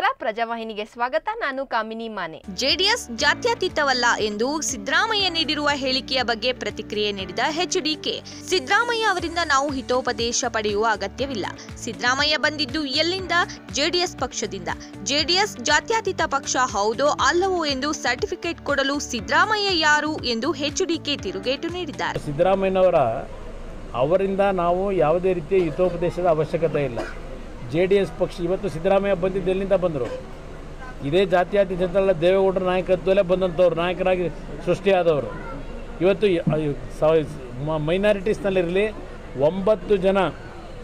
ಪ್ರಜಾವಾಹಿನಿಗೆ ಸ್ವಾಗತ. ನಾನು ಕಾಮಿನಿ ಮಾನೆ. ಜೆಡಿಎಸ್ ಜಾತ್ಯತೀತವಲ್ಲ ಎಂದು ಸಿದ್ದರಾಮಯ್ಯ ನೀಡಿರುವ ಹೇಳಿಕೆಯ ಬಗ್ಗೆ ಪ್ರತಿಕ್ರಿಯೆ ನೀಡಿದ ಎಚ್ಡಿಕೆ ಸಿದ್ದರಾಮಯ್ಯ ಅವರಿಂದ ನಾವು ಹಿತೋಪದೇಶ ಪಡೆಯುವ ಅಗತ್ಯವಿಲ್ಲ. ಸಿದ್ದರಾಮಯ್ಯ ಬಂದಿದ್ದು ಎಲ್ಲಿಂದ? ಜೆಡಿಎಸ್ ಪಕ್ಷದಿಂದ. ಜೆಡಿಎಸ್ ಜಾತ್ಯತೀತ ಪಕ್ಷ ಹೌದೋ ಅಲ್ಲವೋ ಎಂದು ಸರ್ಟಿಫಿಕೇಟ್ ಕೊಡಲು ಸಿದ್ದರಾಮಯ್ಯ ಯಾರು ಎಂದು ಎಚ್ಡಿಕೆ ತಿರುಗೇಟು ನೀಡಿದ್ದಾರೆ. ಸಿದ್ದರಾಮಯ್ಯನವರ ಅವರಿಂದ ನಾವು ಯಾವುದೇ ರೀತಿಯ ಹಿತೋಪದೇಶದ ಅವಶ್ಯಕತೆ ಇಲ್ಲ. ಜೆ ಡಿ ಎಸ್ ಪಕ್ಷ ಇವತ್ತು ಸಿದ್ದರಾಮಯ್ಯ ಬಂದಿದ್ದು ಎಲ್ಲಿಂದ ಬಂದರು? ಇದೇ ಜಾತ್ಯಾತಿ ಜನತೆಲ್ಲ ದೇವೇಗೌಡರ ನಾಯಕತ್ವದಲ್ಲೇ ಬಂದಂಥವ್ರು, ನಾಯಕರಾಗಿ ಸೃಷ್ಟಿಯಾದವರು. ಇವತ್ತು ಮೈನಾರಿಟೀಸ್ನಲ್ಲಿರಲಿ ಒಂಬತ್ತು ಜನ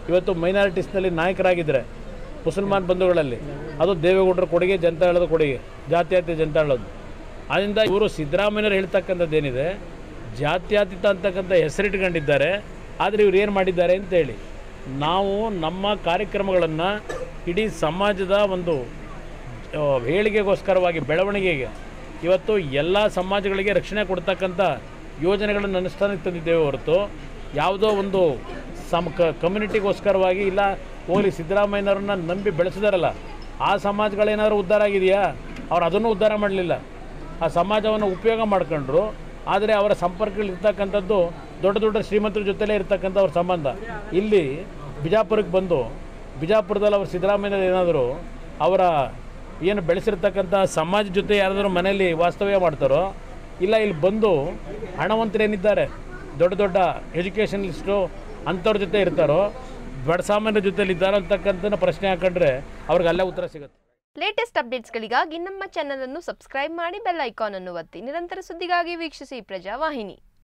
ಇವತ್ತು ಮೈನಾರಿಟೀಸ್ನಲ್ಲಿ ನಾಯಕರಾಗಿದ್ದಾರೆ ಮುಸಲ್ಮಾನ್ ಬಂಧುಗಳಲ್ಲಿ. ಅದು ದೇವೇಗೌಡರ ಕೊಡುಗೆ ಜನತಾಳದ ಕೊಡುಗೆ, ಜಾತ್ಯಾತೀತ ಜನತಾಳದು ಆದ್ದರಿಂದ ಇವರು ಸಿದ್ದರಾಮಯ್ಯರು ಹೇಳ್ತಕ್ಕಂಥದ್ದು ಏನಿದೆ ಜಾತ್ಯಾತೀತ ಅಂತಕ್ಕಂಥ ಹೆಸರಿಟ್ಕೊಂಡಿದ್ದಾರೆ, ಆದರೆ ಇವ್ರು ಏನು ಮಾಡಿದ್ದಾರೆ ಅಂತೇಳಿ. ನಾವು ನಮ್ಮ ಕಾರ್ಯಕ್ರಮಗಳನ್ನು ಇಡೀ ಸಮಾಜದ ಒಂದು ಹೇಳಿಕೆಗೋಸ್ಕರವಾಗಿ ಬೆಳವಣಿಗೆಗೆ ಇವತ್ತು ಎಲ್ಲ ಸಮಾಜಗಳಿಗೆ ರಕ್ಷಣೆ ಕೊಡ್ತಕ್ಕಂಥ ಯೋಜನೆಗಳನ್ನು ಅನುಷ್ಠಾನಕ್ಕೆ ತಂದಿದ್ದೇವೆ ಹೊರತು ಯಾವುದೋ ಒಂದು ಸಮ, ಕ, ಕಮ್ಯುನಿಟಿಗೋಸ್ಕರವಾಗಿ ಇಲ್ಲ, ಹೋಗಲಿ, ಸಿದ್ದರಾಮಯ್ಯನವ್ರನ್ನ ನಂಬಿ ಬೆಳೆಸಿದಾರಲ್ಲ, ಆ ಸಮಾಜಗಳೇನಾದ್ರು ಉದ್ಧಾರ ಆಗಿದೆಯಾ? ಅವ್ರು ಅದನ್ನು ಉದ್ಧಾರ ಮಾಡಲಿಲ್ಲ. ಆ ಸಮಾಜವನ್ನು ಉಪಯೋಗ ಮಾಡ್ಕೊಂಡ್ರು. ಆದರೆ ಅವರ ಸಂಪರ್ಕಗಳಿರ್ತಕ್ಕಂಥದ್ದು ದೊಡ್ಡ ದೊಡ್ಡ ಶ್ರೀಮಂತರ ಜೊತೆಲೇ ಇರ್ತಕ್ಕಂಥ ಅವ್ರ ಸಂಬಂಧ. ಇಲ್ಲಿ ಬಿಜಾಪುರಕ್ಕೆ ಬಂದು ಬಿಜಾಪುರದಲ್ಲಿ ಅವರು ಸಿದ್ದರಾಮಯ್ಯ ಏನಾದರೂ ಅವರ ಏನು ಬೆಳೆಸಿರ್ತಕ್ಕಂಥ ಸಮಾಜ ಜೊತೆ ಯಾರಾದರೂ ಮನೆಯಲ್ಲಿ ವಾಸ್ತವ್ಯ ಮಾಡ್ತಾರೋ, ಇಲ್ಲ ಇಲ್ಲಿ ಬಂದು ಹಣವಂತರೇನಿದ್ದಾರೆ, ದೊಡ್ಡ ದೊಡ್ಡ ಎಜುಕೇಷನಲಿಸ್ಟು ಅಂಥವ್ರ ಜೊತೆ ಇರ್ತಾರೋ, ಬಡ ಸಾಮಾನ್ಯರ ಜೊತೆಲಿ ಇದ್ದಾರೋ ಅಂತಕ್ಕಂಥ ಪ್ರಶ್ನೆ ಹಾಕೊಂಡ್ರೆ ಅವ್ರಿಗೆ ಅಲ್ಲೇ ಉತ್ತರ ಸಿಗುತ್ತೆ. ಲೇಟೆಸ್ಟ್ ಅಪ್ಡೇಟ್ಸ್ಗಳಿಗಾಗಿ ನಮ್ಮ ಚಾನಲ್ ಅನ್ನು ಸಬ್ಸ್ಕ್ರೈಬ್ ಮಾಡಿ ಬೆಲ್ ಐಕಾನ್ ಅನ್ನು ಒತ್ತಿ. ನಿರಂತರ ಸುದ್ದಿಗಾಗಿ ವೀಕ್ಷಿಸಿ ಪ್ರಜಾವಾಹಿನಿ.